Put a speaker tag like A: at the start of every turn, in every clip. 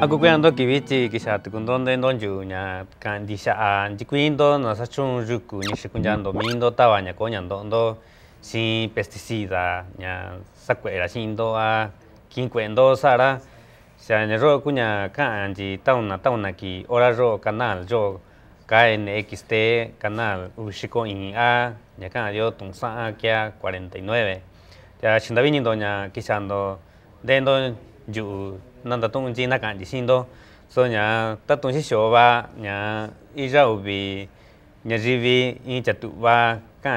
A: Aku kuyan do kiwichi kisha tukundon den don ju nya kan di sha an ji kuin do na sa chung ju ku ni shi kun jan do do nya ko do do sin pesticida nya sa kwe ra sin do a kin kwen do sa ra. Sa nya ro ku nya kan ji ta na ta na ki ora ro canal jo KNXT canal Ushiko in A nya kan yo tung sa a kia 49 ya chinda vinindo nya kisando den do ju nanda tong ji na kan ji shin do so nya ta tong shi sho ba nya i ja u bi nya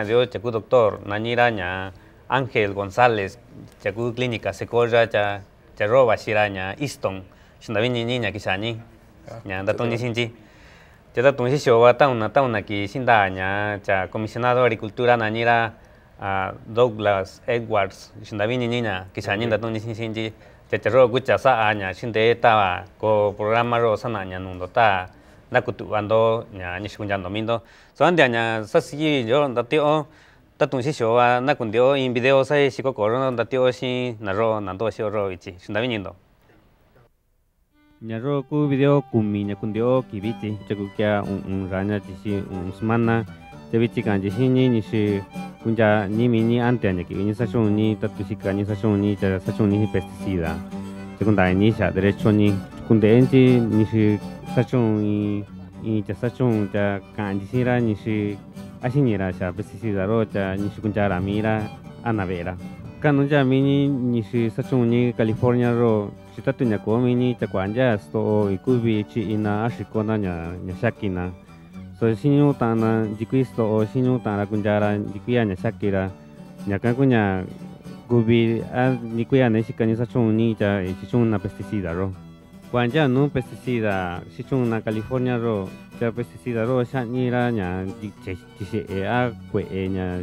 A: yo cha doctor na ni ra Ángel González cha ku clínica se ko ja cha cha ro ba shi ra nya iston shin da bi ni ni nya ki sha ni nya da tong ji shin ji cha ta tong shi ta una ta una ki da nya cha comisionado de agricultura na Douglas Edwards shin da bi ni ni nya ki sha ni da tong ji shin shin chacharo kucha sa a nya shinde ta ko programa ro sana nya nundo ta na kutubando nya nishkunjan domindo so ande nya sa sigi yo ndate o ta tunshi sho wa na kunde o in video sa shiko koro ndate o shi na ro nando shi ro ichi shunda binindo nya ro ku video kumi nya kunde o kibiti chaku kya un un ranya tishi un semana. 대비찌간 지 신이 니시 군자 니미니 안테냐기 니사쇼니 따뚜시카 니사쇼니 자 사쇼니 히페스티시다 세군다 니샤 데레초니 군데 엔지 니시 사쇼니 이자 사쇼니 자 간지시라 니시 아시니라샤 베스티시다로 자 니시 군자 라미라 아나베라 kanunja mini nishi sachungni California ro chitatunya ko mini takwanja sto ikubi chi ina ashikona nya nya shakina so sinyu tana jikristo o sinyu tana kunjara jikuya nya shakira nya kan kunya gubi a nikuya ne shikani sa chung ni cha chi chung na pesticida ro. Kwanja no pesticida si chung na california ro cha pesticida ro sha ni ra nya ji che chi se e a kwe e nya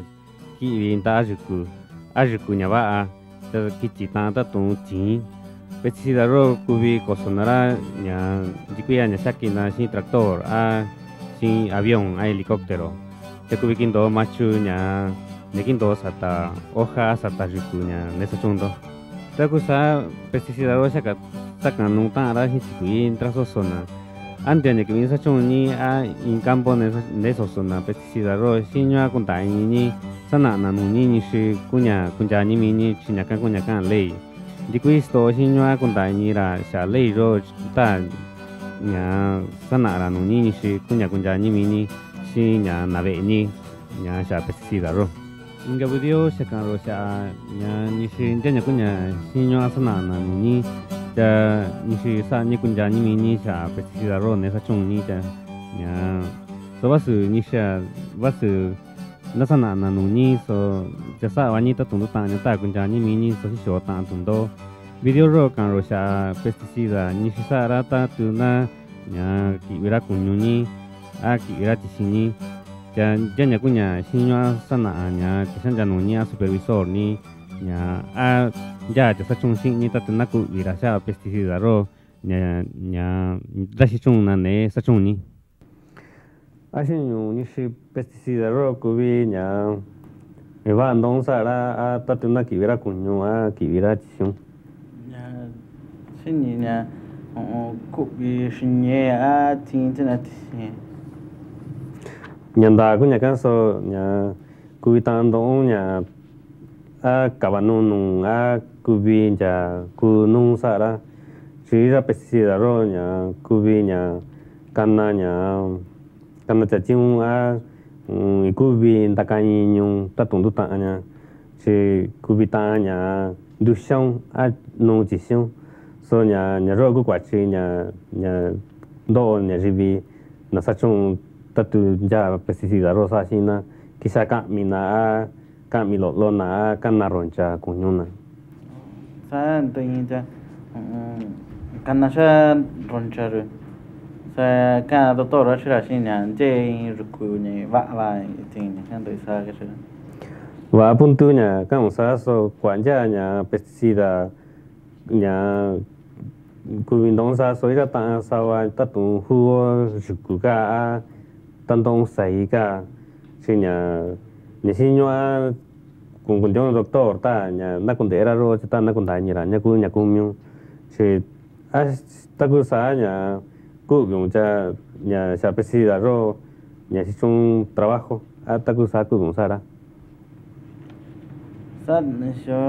A: ki bin ta juku a juku nya ba a cha ki chi ta ta chi. Pesticida ro kubi kosonara nya jikuya nya shakina si tractor a sin avión a helicóptero. Te kubikindo machu nya nekindo sata hoja sata yuku nya nesa chundo. Te kusa pesticida ro shaka saka nung ta ara hichikui traso zona. Ante nya kimi sa chung ni a in campo nesa zona pesticida ro sinyo a kunta ni sana na nu ni shi kunya kunya ni mi ni chinya kan kunya kan lei. Dikui sto sinyo a kunta ni ra sha lei ro ta nhà sana ra nu ni nixi cũng nhà cũng già như mi ni xi nhà nà vệ ni nhà xà bê xí ra rồi mình gặp video sẽ càng rồi xà nhà nixi trên nhà cũng nhà xí nhỏ sana na nu ni cha nixi sa như cũng già như mi ni xà bê xí ra rồi nên sa chung ni cha nhà so ba su như xà bác sư na sana na nu ni so cha sa'va ni ta tụng tu tạng nhà ta cũng già ni mi ni so xí sửa tạng tundó. Video kan rosha pesticida ni rata tuna ña kiwira kuñuni a kiwira tisini ya ya ña kuña xiñoa sana'a ña tixian yanuni a supervisor ni ña a ya tisachun xi'ni tatu na ku'vira xa pesticida ro ña ña taxichunna ne sachunni a xiñuni xi pesticida ro kuvi ña iva'a ntón sa'ra a tatu na kivira kuñu a
B: kivira sinina shinye a ting tina tisi
A: nyanda ku nyaka so nya kubi tando nya a kaba nunu a kubi nya ku nung sa ra shi ra pesticida ro nya kubi nya kana nya kana cha chiu a kubi ndakani nyu ta tundu ta nya shi kubi ta nya du xiong a nung chi xiong so nya nya ro ku kwa chi nya nya do nya ribi na sa chung ta tu ja pesticida ro sa na kisa ka mi na a ka mi lo lo na a ka na ron cha ku nyu na
B: Sa nto yin ja kana sha roncharu. Sa kana doctor ra shira shin nya je yin ruku ni va va tin ni kan do sa shira.
A: wa puntu nya ka sa so kwa ja nya pesticida nya kumin dong sa soi ka ta sa wa ta tu hu ku ka tan dong sai ka si nya ni si nya kun kun dong doctor ta nya na kun dera ro ta na kun da ni ra nya ku nya ku myu si a ta ku sa nya ku gyung cha nya sa pe si da ro nya si chung trabajo. A ta ku
B: sa ku gyung sa ra. Sa ne sho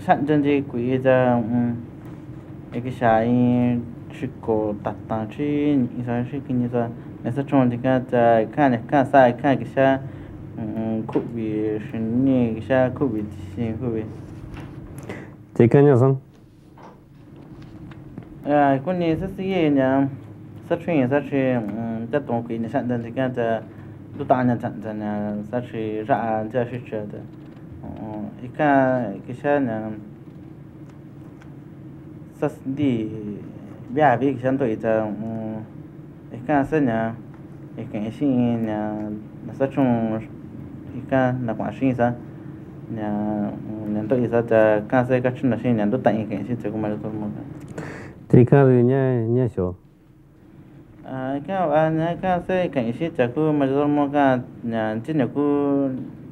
B: san jen ji ku ye da eki shaayin shiko tatang chi insan shiki nisa nisa chon jika tsa kaan kaan saa
A: kaan kisha mm, kubi
B: shini kisha kubi tishin kubi Tika nyasan? Kuni sisi ye nya sachi sachi mm, tatong kui nishan dan jika tsa dutaa nya tsa tsa nya sachi raa jia shi chwa tsa Ika mm, kisha nya sas di bia bi xan to ita um ika sa nya ika shi nya na sa chung ika na kwa shi sa nya nya isa ta ka sa ka chung na shi nya do ta ika shi
A: tsu kuma to mo trika bi
B: nya nya sho? A ka a nya ka sa ika shi tsu kuma to mo ka nya ti ne ku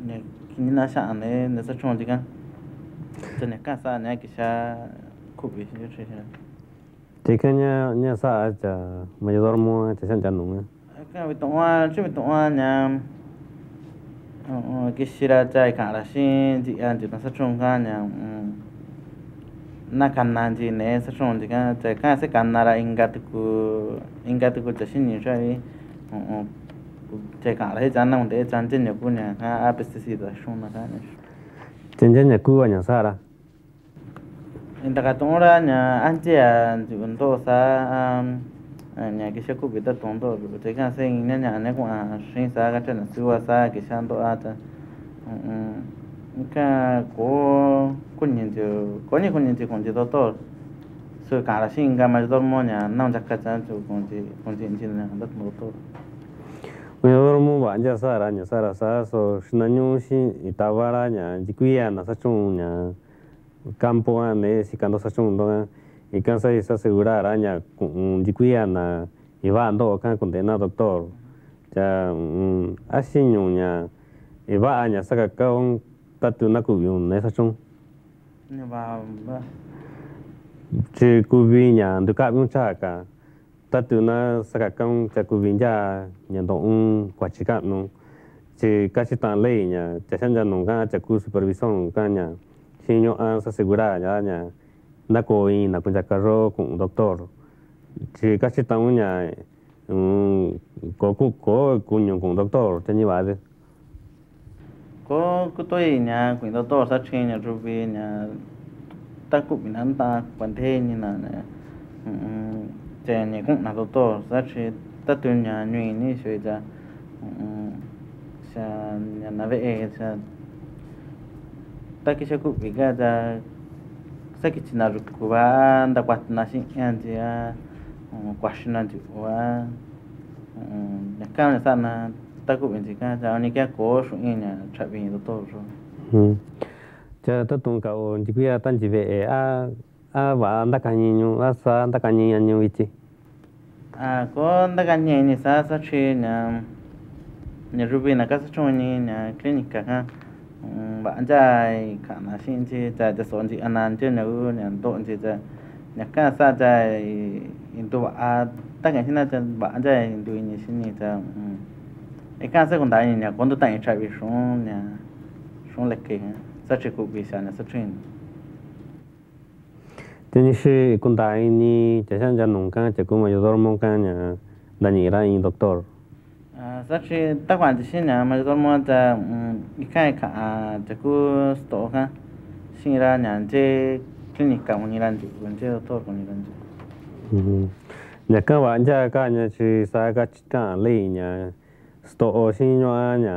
B: nya kinina sha ne na chung
A: di ka. To nya ki mua cha sang chân nung
B: cái bị tụng hoa chứ bị tụng hoa nhà cái xí ra chạy cả là xin chị ăn chị nó sẽ trông cái nhà na kan nan ji ne sẽ trông chị cái chạy cái sẽ kan ra inga tu ku inga tu ku chán chân nhiều ku nhà cái à pesticide trông nó cái inta katongora nya anje ya junto sa nya kisha kubita tondo biblioteka sing nya nya ne kwa shin sa ga tena siwa sa kisha ndo ata. Ka ko kunyin ju koni kunyin ju kunji toto su ka la shin ga ma do mo nya nang ja ka chan ju kunji kunji ji nya ndat mo to
A: Mewar mu banja sara nya sara sa, so shinanyu shin itawara nya jikuya na sa chung nya campo ah, a ne si kando sa chung donga ah, y cansa y sa segura araña con mm, jikuya na y va ando kan condena doctor ya a sinyo nya y va aña saka ka un tatu na kubyun ne sa chung
B: ne va
A: chi kubi nya ndu ka byun cha ka tatu na saka ka un cha kubi nya nya do un kwa chika no? Chi ka chi tan lei nya cha san ja no ka cha ku supervisión ka nya xin nhọ an sa segura nhà nhà đã có in na cũng chắc caro cũng doctor chỉ các chị tăng nhà có cũng có cũng nhiều doctor thế như vậy đấy
B: có có tôi nhà cũng doctor sát trên nhà rồi về nhà ta cũng bị nắm ta quan thế như là chè nhà cũng na doctor sát trên ta từ nhà nuôi như vậy ra nhà nào về ra tutakisha kupigaja sakicinaru kuva ntakuatina xi'ñantia mm, kuaxinantiu va ñakani mm, sa'ana takuvintika cha unikia koo xu'inña cha'vin
A: doctorxo cha hmm. tatu'n ka'o ntikuiya tanchi ve'e eh, a a va'a nyu a sa ntakañiña ñuu ichi?
B: A koo ntakañiñi sa sachi ña ñayuvina kasachu'unñi ña clínica ka bạn trai khả năng xin chi trai cho số chị ăn chứ nếu nhận tội chị trai nhạc ca sa trai in tu bạn tất cả xin cho bạn trai in tu như xin như trai cái ca sa còn đại nhạc còn tu tại trai bị xuống nhà xuống lệch kia sa chỉ cụ bị sao nhà sa chuyện
A: thế như sự còn đại như chắc chắn cho nông cạn chắc cũng mà yêu đôi mong cạn nhà đại nhị ra in doctor
B: sachi takuan ti xin ñan ma yudol mo mm-hmm. ta ikan ika'a taku sto'o ka xin ra ñan ti clinica kunira ntiku nti mm.
A: doctor kunira ntiku ñaka va'a ntiaka ña chi sa kachi ka'an lei ña sto'o xiñu a ña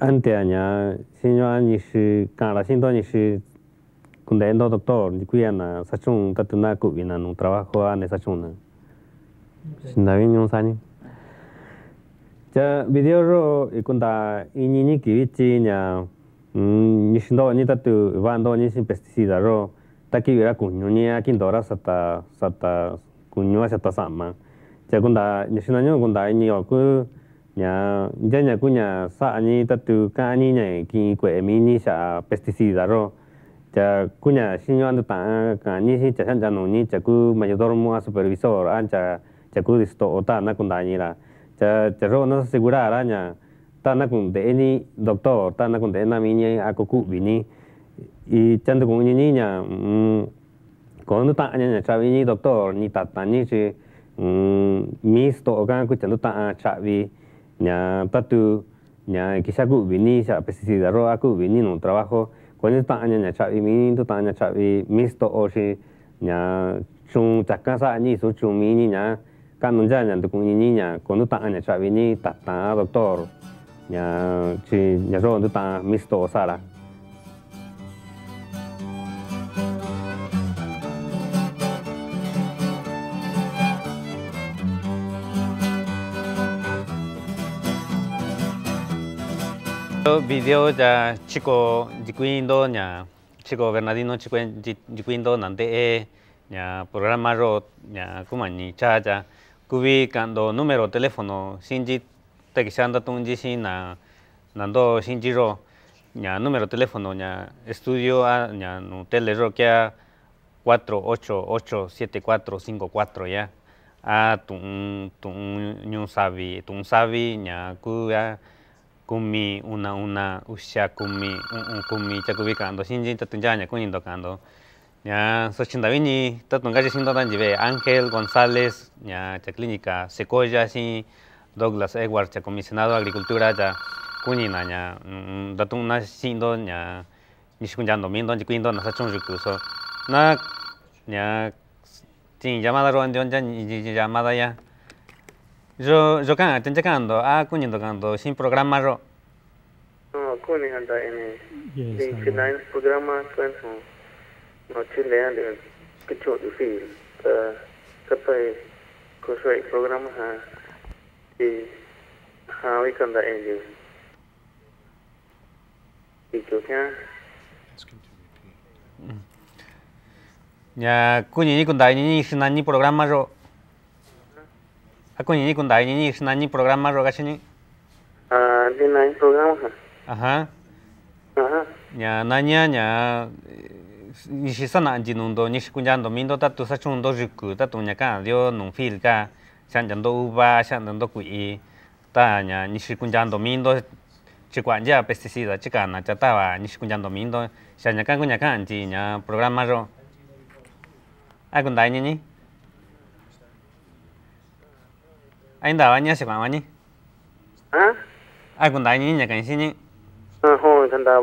A: ante a ña xiñu a ñixi ka'anra xinto ñixi kundeendo doctor ntikuiya na sachun tatu na ku'vi na nu trabajo a ni sachun na. Sin da bien yo sa ni ja video ro i kun da i ni ni ki chi nya ni sin do ni ta tu van do ni sin pesticida ro ta ki ra ku nyu ni a kin do ra sa ta sa ta ku nyu sa ta sa ma ja kun da ni sin na nyu kun da ni o ku nhà giờ nhà của nhà xã ni ta từ cái ni này khi quệ mi ni sa pesticida ro
C: cha kunya sinyo ando ta ka ni si cha san cha no ni cha ku mayordomo supervisor an cha cha ku disto ota na kun da ni la cha cha ro no segura ra nya ta na kun de ni doctor ta na kun de na mi ni a ku ku vi ni y cha ndo kun ni ni nya ko no ta nya nya cha vi ni doctor ni ta ta ni si mi sto ga ku cha ndo ta cha vi nya ta nya quizá ku vi ni sa pesticida ro a ku vi ni no trabajo Cuando está aña ña chavi mi tu ta ña chavi misto o si ña chung chaka sa ni su chung mi ni ña ka nun ja ña tu kun ni ña cuando ta aña chavi ni ta ta doctor ña chi ña ro tu ta misto sa la
A: video ya chico dikuindo nya chico Bernardino chico dikuindo nante e nya programa ro nya kumani cha cha kubi kando número teléfono sinji tekishanda tunji sin na nando sinji ro nya número teléfono nya estudio a nya no tele ro kya 4887454 ya. A tun tun nyu savi tun savi nya ku ya kumi una una usha kumi un un kumi chakubi kando shinji tatunjanya kunindo kando ña sochindaviñi tatongaxi xintotanyive Ángel González ña chaclínica secoya xin Douglas Edwards cha comisionado de agricultura cha kuñina ña ndatu'una xi'into ña nixikunyando minto nyikuinto nasa chun yuku so na ña mm, tsi'in llamada ro ntion llamada ya. yo yo ka'an tinchyaka'ando a kuñindo ka'ando xin programa ro.
D: Ku'ni janta ini programa kuento so no chile ande kicho du fi ta sampai ko so programa ha di ha wi kan da ini di kyo kya
A: nya kunini kundai ni shinani programa ro a kunini kundai ni shinani programa ro gashini
D: ah di nain programa ha.
A: Aha
D: aha
A: nya nanya nya nishisana anji nundo nishikunjando mindo tatu sachundo riku tatu nya ka dio nung fil ka shanjando uva shanjando kui ta nya nishikunjando mindo chikwanja pesticida chikana chatawa nishikunjando mindo shanya ka kunya ka anji nya programa ro ai kundai ni ni ai ndawa nya sikwa wani
D: ha
A: ai kundai ni nya kan shini
D: ah ho kan da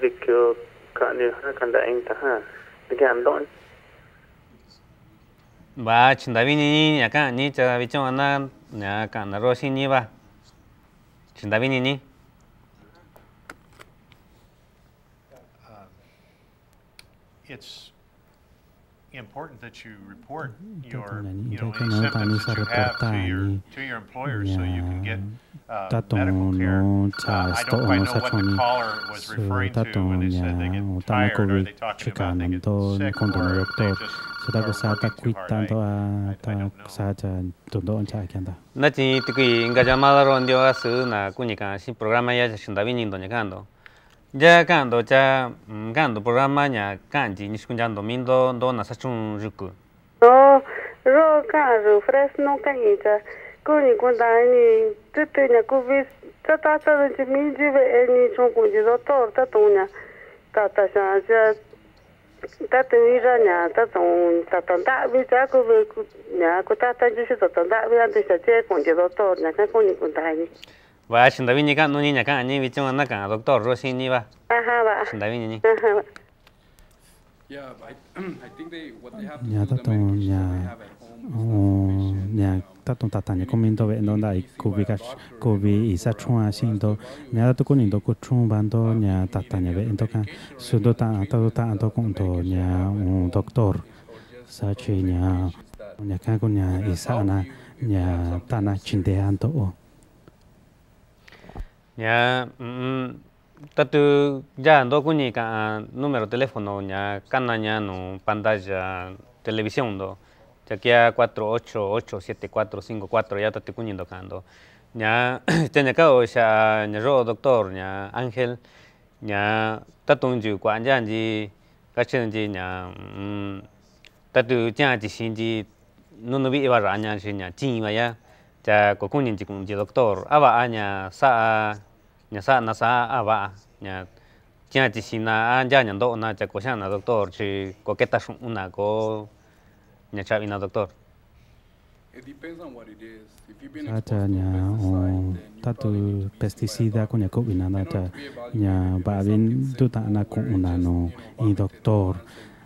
D: que kan de kan da en ta ha de que andon
A: Va, chinda binini, acá, ni cha bicho ana, ya ka na ro ni va. Chinda binini.
E: it's important that you report
F: Mm-hmm.
E: your, you know, any symptoms that you have to your, to your employer so you can get uh,
F: tato
E: medical care. Uh,
F: cha
E: I don't quite
F: no
E: know
F: sa
E: what the
F: choni
E: caller was referring to
F: tato
E: when they said they get tired. Are they talking
F: chika
E: about they get
F: to
E: sick or they just
F: so ta ko
E: are
F: sa ta
E: working too
F: kwit
E: hard?
F: tan to
E: I-
F: a
E: I
F: ta
E: don't know.
F: sa cha to do cha kyanda
A: Na chi tikui kunika si programa ya chinda binindo nya kando. Kando cha, mm, kando programa nya kanji niskunjando mindo ndo na sachun ruku.
G: Ro, ro ka ro fresno ka ni cha ko ni ko da ni tu tu nya ku vi ta ta ta de mi ji ve e ni chung ku ji do to ta tu nya ta ta sha ja ta tu wi ra nya ta tu ta ta da vi cha ku vi ku nya ku ta ta ji shi ta ta da vi an de sha che ku ji do to nya ka ko ni ko da ni
A: va shindavi ni kan nuni nyakan ni vichung doctor ni ni.
G: Aha ba
F: yeah i i think they what they comiendo vendo da kubi ka kubi isa chua sindo nya to kunindo ko chun bando nya tatanya vendo ka sudo ta ta ta to kunto nya un doctor. sachi nya nya isa na tana
A: ña tatu ya ando kuñi ka número teléfono ña kana ña no pantalla televisión do ya kia 4887454 ya tatu kuñi do kando ña tene kao xa ña ro doctor ña Ángel ña tatun ju kwa ña ji kachen ji ña tatu tian ji xin ji nunu bi ba ra ña ji ña ya. Ya ko kuñi ji doctor aba ña sa nhà sa na sa a va nhà chia chỉ xin na an gia nhà độ na cha sang na doctor chỉ có cái ta sung na có nhà cha na doctor.
F: Sa cha nhà ta tu pesticida con nhà covid na cha nhà ba bên tu ta na cũng na no i doctor.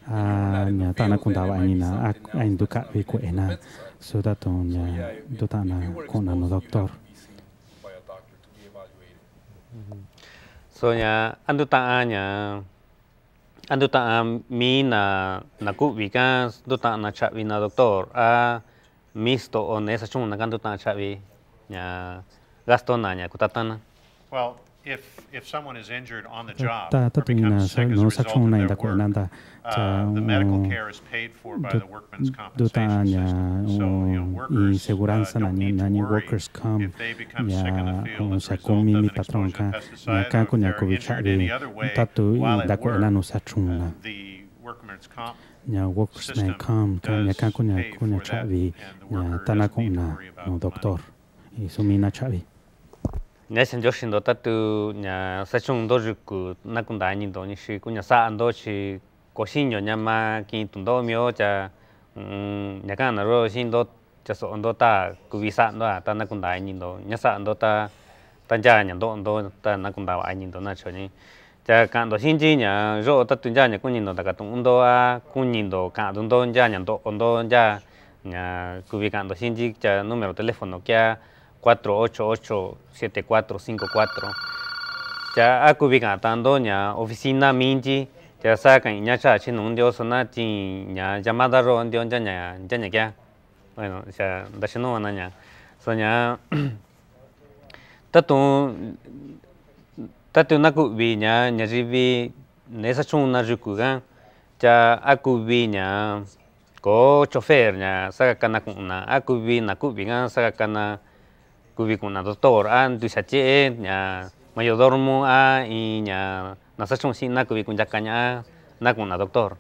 F: à nhà ta na cũng đào anh na anh tu cả về quệ na. so ta tu nhà tu ta na cũng na no doctor
A: so nya andu ta nya andu ta mi na na ku vi ka do ta na cha vi na doctor a misto o ne sa na do ta cha vi nya gasto na nya ku ta ta na?
E: Well Tất
F: cả
E: là
F: nó
E: sát
F: không này
E: đã
F: quên nanda cha
E: duta
F: ya
E: y
F: seguranza na ni na ni workers come. ya sa komi mi patron ka ya ka ko
E: ya
F: ko bicha de
E: tatu
F: da ko na no sát chung na nhà workers
E: này
F: come ka ya ka ko
E: ya
F: ko
E: ya
F: cha vi ya
E: tana
F: ko na no doctor y sumina cha vi
A: nhà sinh cho sinh đó ta từ nhà sẽ chung đó rực cụ na cũng đại nhân đó như sự cũng nhà sa ăn đó chỉ có sinh nhỏ nhà mà kinh tụng đó miêu cha nhà cái nào rồi sinh đó cha số anh đó ta cứ vì sản ăn đó ta na cũng đại nhân đó nhà sa ăn đó ta ta cha nhà đó anh đó ta na cũng đại nhân đó na cho nên cha cái đó sinh chi nhà rồi ta tụng cha nhà cũng nhìn đó ta cả tụng ăn đó à cũng nhìn đó cả tụng đó nhà nhà đó ăn đó cha nhà cứ vì cái đó sinh chi, cha numero telephone kia 488-7454. Ya akubi cantando oficina minji, ya sacan ña chachi nun dios na ti ña llamada ro dios ya ña ya ya. Bueno, ya da shino na ña. So ña tatu tatu na kubi ña ña ribi nesa chun na yuku ga ya akubi ña ko chofer saca kana kuna akubi na saca kana kubikuna doctor a ntuxache'e ña mayordomo a in ña nasaxunxina kubikunyakaña a nakuna doctor.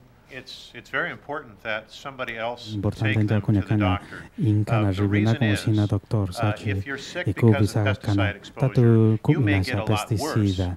F: Importante kuñakana
E: inkana ribina
F: kumusina
E: doctor.
F: Sachi
E: ikubisagakana
F: tatu
E: kubina
F: sa pesticida.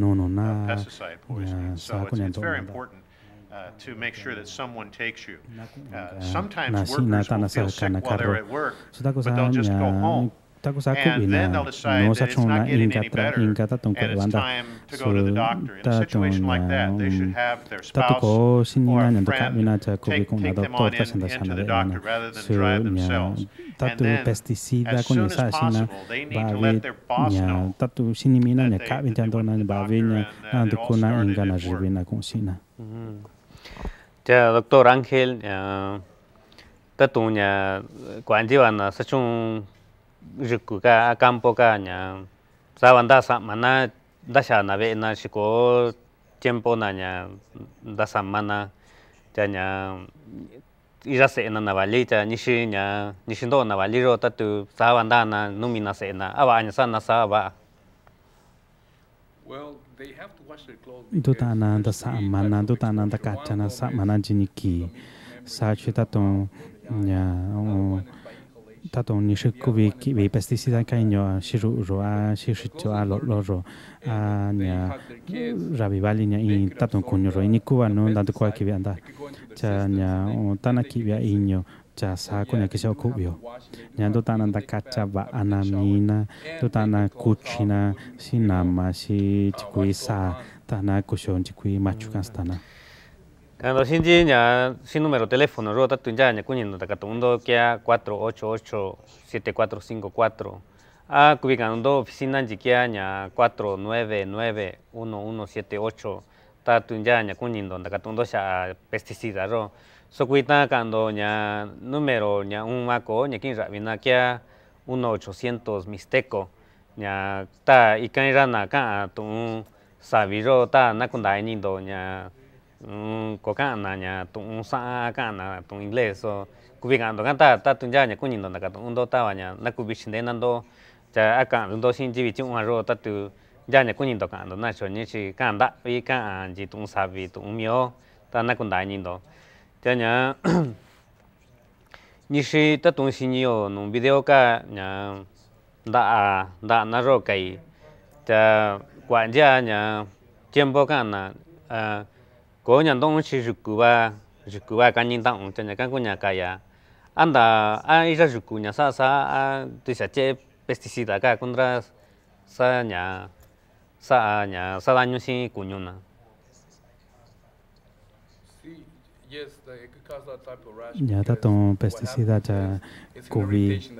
E: uh, pesticide poisoning. so it's, it's very important uh, to make sure that someone takes you. Uh, sometimes workers will feel sick while they're at work, but they'll just go home
F: tako
E: sakupina
F: nosa
E: čuna
F: inkatra, inkata tong
E: kwe
F: wanda.
E: su
F: ta
E: tong
F: ta
E: to
F: ko
E: sinina
F: nyan to kamina cha
E: kubi
F: kung na
E: doktor
F: ta sanda
E: sana
F: de ana
E: su
F: nya ta tu pesticida con
E: esa sina bavi
F: nya ta tu
E: sinimina
F: nya kabin chan
E: dona
F: nya
E: bavi
F: nya ando
E: kuna
F: ingana jibina kung sina
A: cha doktor Ángel ta tu nya na sachung rực cả campo cả nhà sao anh đã sắm mà na đã xả na về na. Chỉ có tiempo na nhà đã sắm mà na cho nhà ý ra sẽ na na vali cho như thế nhà như thế đó na vali rồi ta tu sao anh đã na numi na sẽ na à anh sa na sa ba
F: Dutana da samana, dutana da kachana samana jiniki. Sa chita to, ya, ta tong ni shi ku vi ki vi pesticida ka nyo shi ro a shi cho a lo lo ro a nhà ra vi nhà in ta tong ku ro ni ku no da tu kwa ki vi anda cha nhà ta na ki vi a inyo cha sa ku nhà ki sa ku vi nhà tu ta da ka va anamina tu ta na ku chi na si na si chi ku sa ta na ku shon chi ku ma
A: Cuando sin ya sin número de teléfono, rota tu ya ya kunin da katundo kia 488 7454. A kubikando oficina jikia ya 499 1178. Ta tu ya ya kunin da katundo sha pesticida ro. So kuita kando ya número ya un mako ya kin rabina kia 1800 mixteco. Ya tu ta ya có cả là nhà tung sa cả là tung inglés so cũng cả đó cả ta ta tung ra nhà cũng nhìn đó cả tung đó ta và nhà nó cũng biết xin đến đó cha à cả tung đó xin chỉ biết chung hòa rồi ta từ ra nhà cũng nhìn đó cả đó na cho nên chỉ cả đã vì cả anh chỉ tung sáu, vì tung miêu ta nó cũng đại nhìn đó. Cha nhà như thế ta tung xin nhiều nông video cả nhà đã đã na rồi cái cha quản gia nhà bộ cả là à, cua rực cua cái nhìn tao cho nhà cái của nhà cái à anh đã ai ra rực cua nhà sa sa à tôi sẽ chế pesticida cái con ra sa nhà sa sa daño si
F: ta tông pesticida cha covid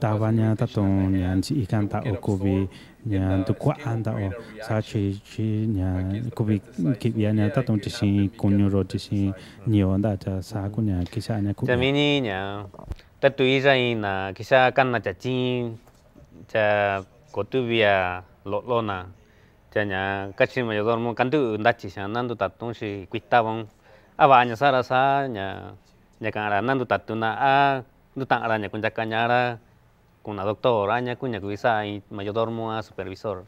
F: ta va nhà ta tông nhà chỉ ikan ta o covid nhà tu ăn ta o sa chỉ chỉ nhà covid kịp nhà nhà ta tông chỉ xin cuño rồi chỉ xin nhiều anh ta cha sa của nhà kia sa nhà
A: cũng cha mini nhà ta tùy ra na cha chín cha tu via lọ lọ na. Cha cách xin mà giờ mo căn tu đặt chỉ sang nan tu vong awanya sara sa nya nya kan ara nandu tatuna a nu tang ara nya kun jakanya ara kun a doctor anya kun nya kuisa i mayordomo a supervisor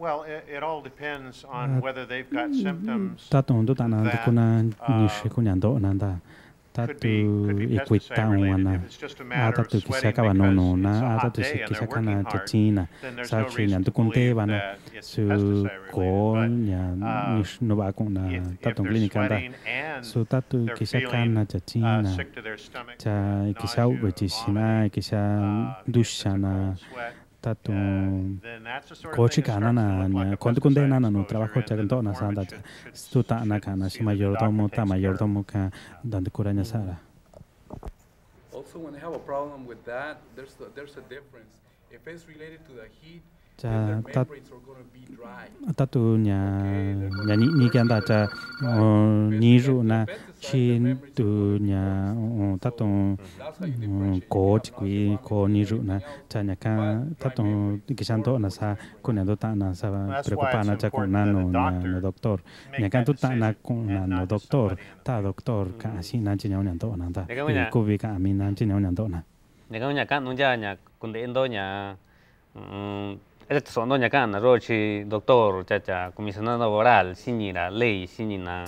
E: Well, it, it all depends on whether they've got symptoms.
F: Ta tong do tana kuna ni shi kunya do nanda. Tātad ik tā un ātātu kisakawa no no na ātātu si kisakana tatina sāpshi ñan tukunte wa na su ko ñan nish no va con na tātun klinika nda su tātu kisakana tatina cha kisau bechishina kisa dushana kontu kunde na no trabajo cha kanto na sanda cha tu ta na kana si mayordomo ta mayordomo ka donde curaña sara
H: Also, when they have a problem with that, there's the, there's a difference. If it's related to the heat,
F: cha ta ta tu nya nya ni ni kan da cha ni ru na chi tu nya ta tu ko chi kui ko ni ru na cha nya ka ta tu ki san to na sa ko na do ta na sa preocupa na cha ko na doctor nya kan tu ta na ko na no doctor. ta doctor ka si na chi nya nya to na ta. Ko vi ka mi na chi nya nya to na.
A: Nya ka nya ja nya kun de ndo nya este sono nya kan ro chi doctor cha cha comisionado laboral sini la ley sini na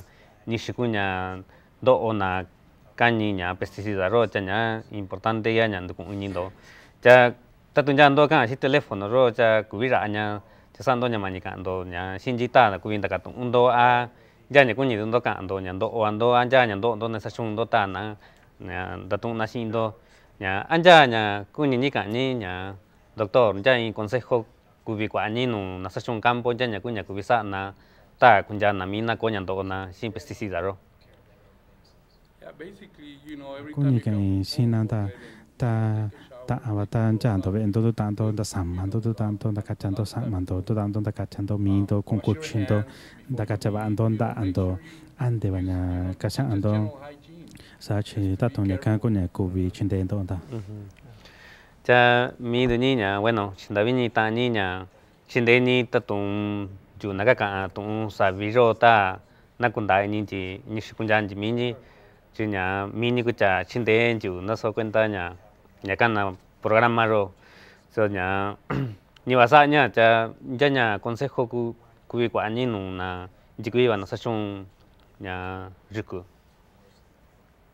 A: ni shikunya do ona nya pesticida ro cha nya importante ya nya ndu ni do cha ta tu nya ndo kan si teléfono ro cha kubira nya cha san do nya mani kan do nya sinji ta na kubinda ka tu ndo a ya nya kunyi ndo kan do nya do o ando anja nya do do na sa chung do ta na nya da tu na sin do nya anja nya kunyi ni kan ni nya doctor ya in consejo kuvi kwa ani no na sa chong campo ya nya kunya kuvi sa na ta kunya na mina konya ndo na sin pesticida ro
F: kunya ka ni sina ta ta ta avata chanto ve ndo tanto da sammando do tanto da cacciando sammando do tanto da cacciando minto con cuccindo da cacciavando da ando ande bana cacciando sa chi ta tonya ka kunya kuvi chindendo da
A: cha mi du ni nya bueno chinda vi ni ta ni nya chinde ni ta tung ju na ka ka tung sa vi ro ta, na kun da ni ji ni shi kun jan ji mi ni ji nya mi ni ku cha chinde ju na so kun ta nya nya kan na programa ro. So nya ni wa sa nya cha ja nya consejo ku ku vi kwa ni nu na ji ku va na sa chung nya
F: ju
E: ku.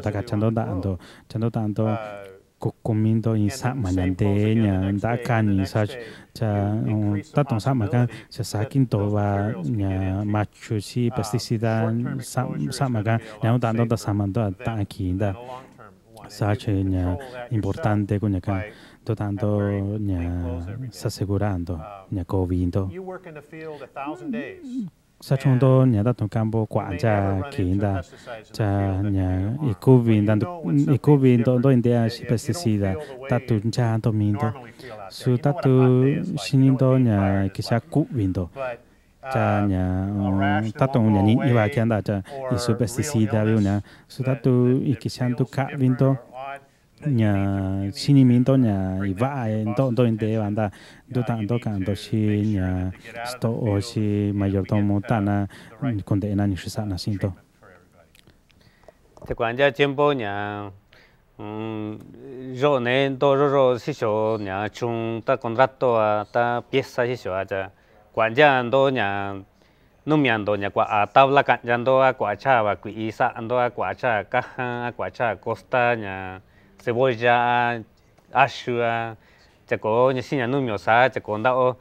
F: anta ka chando da ando
E: chando
F: da ando kukumindo in sa
E: manandeña
F: da
E: kani
F: sa cha ta ton sa maka
E: se
F: sa quinto
E: va
F: ña machu si pesticida sa sa maka
E: ña
F: ta tanto ta sa
E: mando
F: ta
E: aquí da.
F: sa che importante kuña
E: ka to tanto ña
F: sa segurando
E: ña covindo
F: sa chung to nya da
E: tong
F: kambo
E: kwa
F: cha
E: kin da
F: cha
E: do
F: do in
E: de
F: si pesticida ta tu cha
E: do
F: su
E: um,
F: ta tu shin
E: do
F: nya
E: ki
F: sa ku bin
E: do.
F: Cha
E: nya
F: ta tong
E: nya
F: ni i
E: ba
F: kyan da cha i su pesticida
E: bi
F: una su ta tu i tu ka
E: bin
F: nhà xin ý
E: mình
F: tôi nhà
E: vã
F: tôi tôi thế,
E: bạn
F: ta. Tôi
E: tặng
F: tôi
E: cảm
F: tôi
E: xin
F: nhà
E: tôi ở
F: xin mà
E: giờ tôi
F: muốn tặng là còn
E: để
F: là những sự sản
E: là xin tôi.
A: Thế quan gia chim bồ nhà rồi nên tôi rồi rồi xí số nhà chung ta to à ta pieza xí số à cha quan gia tôi nhà nung mian tôi nhà quả à tao là cạnh gia tôi à, quả cha và quỷ sa tôi à, quả cha các quả cha costa nhà cebolla, ashua, chaco ñesiña numio sa, chaco ndao,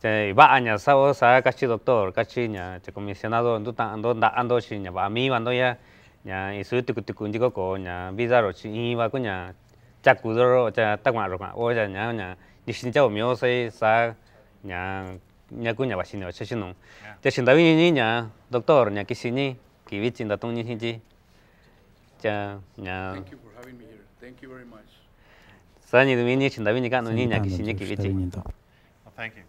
A: te va aña sao sa cachi doctor, cachi ña, chaco misionado ndu ta ando nda ando chi ña va mi bando ya ña isu tiku tiku ndiko ko ña visa ro chi i va ko ña chaku do ro cha ta kwa ro kwa o ya ña ña nishin chao mio sa sa ña ña ku ña va sino cha sino. Te shinda vi ni ña doctor ña kisini, kivichin da tong ni chi. Cha ña
H: Thank you for having me. Thank you very much.
A: Sa nie wymienię chindawi ka no ni nya
E: kishi. Thank you.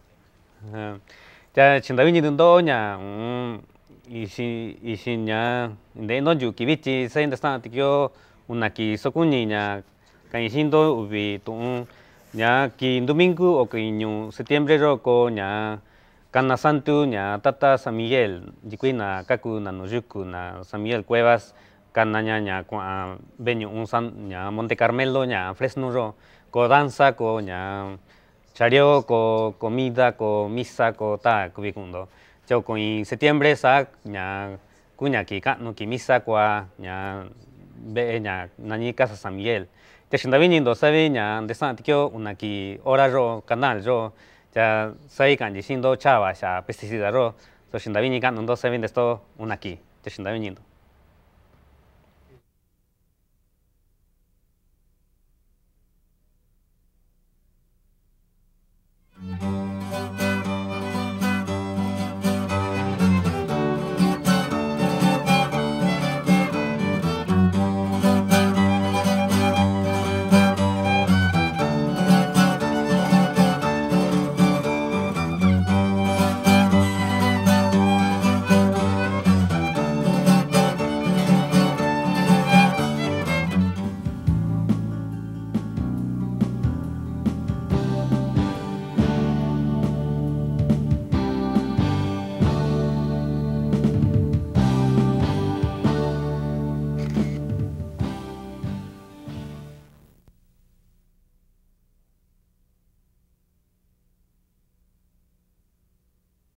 A: Ja chindawi ni do nya ishi ishi nya de no ju ki bichi sa inda sta ti kyo una ki sokuni nya ka ishin do ubi tu domingo o ki nyu septiembre ro ko nya Cana Santu, ña Tata San Miguel, Yicuina, Kaku, Nanuyuku, na San kananya ña kuan beñu unsan ña Monte Carmelo ña Fresno ro ko danza ko ña chareo ko comida ko misa ko ta kubikundo chau ko in septiembre sa ña kuña ki kanu ki misa kua ña be ña nani casa San Miguel. Te shindabiñindo sabi ña ndesan tikio una ki hora ro canal ro ya sai kanji shindo chava xa pesticida ro so shindabiñi kanundo sabi ndesto una ki te shindabiñindo